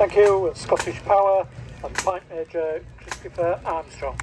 Thank you, Scottish Power and Pint Major Christopher Armstrong.